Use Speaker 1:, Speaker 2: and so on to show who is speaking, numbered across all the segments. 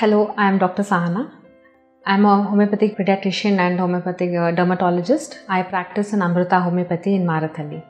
Speaker 1: Hello, I am Dr. Sahana. I'm a homeopathic pediatrician and homeopathic uh, dermatologist. I practice in Amrita Homeopathy in Marathalli.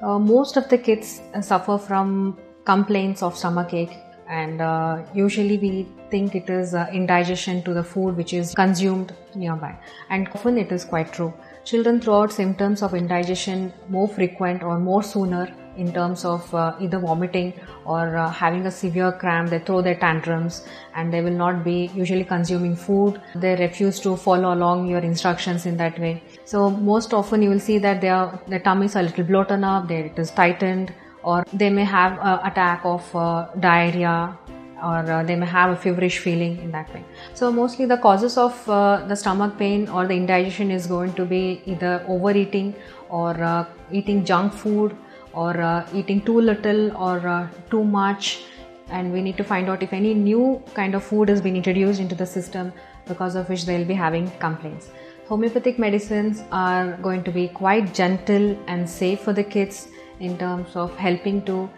Speaker 1: Uh, most of the kids suffer from complaints of stomachache and uh, usually we think it is uh, indigestion to the food which is consumed nearby and often it is quite true children throw out symptoms of indigestion more frequent or more sooner in terms of uh, either vomiting or uh, having a severe cramp they throw their tantrums and they will not be usually consuming food they refuse to follow along your instructions in that way so most often you will see that their their tummies are a little bloated up it is tightened or they may have an attack of uh, diarrhea or uh, they may have a feverish feeling in that way. So, mostly the causes of uh, the stomach pain or the indigestion is going to be either overeating or uh, eating junk food or uh, eating too little or uh, too much. And we need to find out if any new kind of food has been introduced into the system because of which they will be having complaints. Homeopathic medicines are going to be quite gentle and safe for the kids in terms of helping to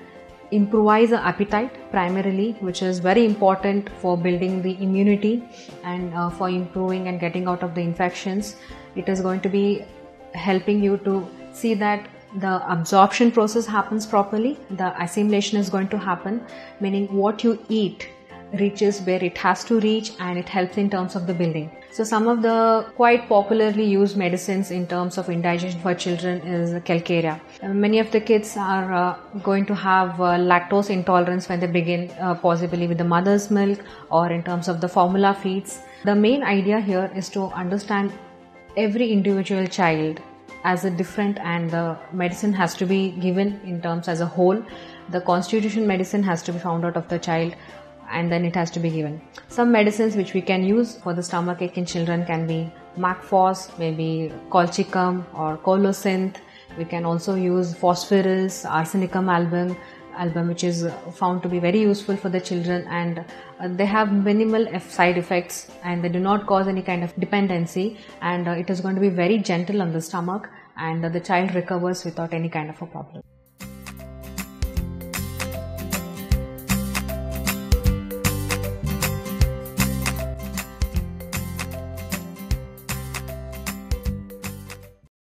Speaker 1: improvise the appetite primarily which is very important for building the immunity and uh, for improving and getting out of the infections it is going to be helping you to see that the absorption process happens properly the assimilation is going to happen meaning what you eat reaches where it has to reach and it helps in terms of the building. So some of the quite popularly used medicines in terms of indigestion for children is calcarea. Uh, many of the kids are uh, going to have uh, lactose intolerance when they begin uh, possibly with the mother's milk or in terms of the formula feeds. The main idea here is to understand every individual child as a different and the medicine has to be given in terms as a whole the constitution medicine has to be found out of the child and then it has to be given. Some medicines which we can use for the stomach ache in children can be Mag phos, maybe colchicum or colocynth. We can also use phosphorus, arsenicum album, album which is found to be very useful for the children and uh, they have minimal side effects and they do not cause any kind of dependency and uh, it is going to be very gentle on the stomach and the child recovers without any kind of a problem.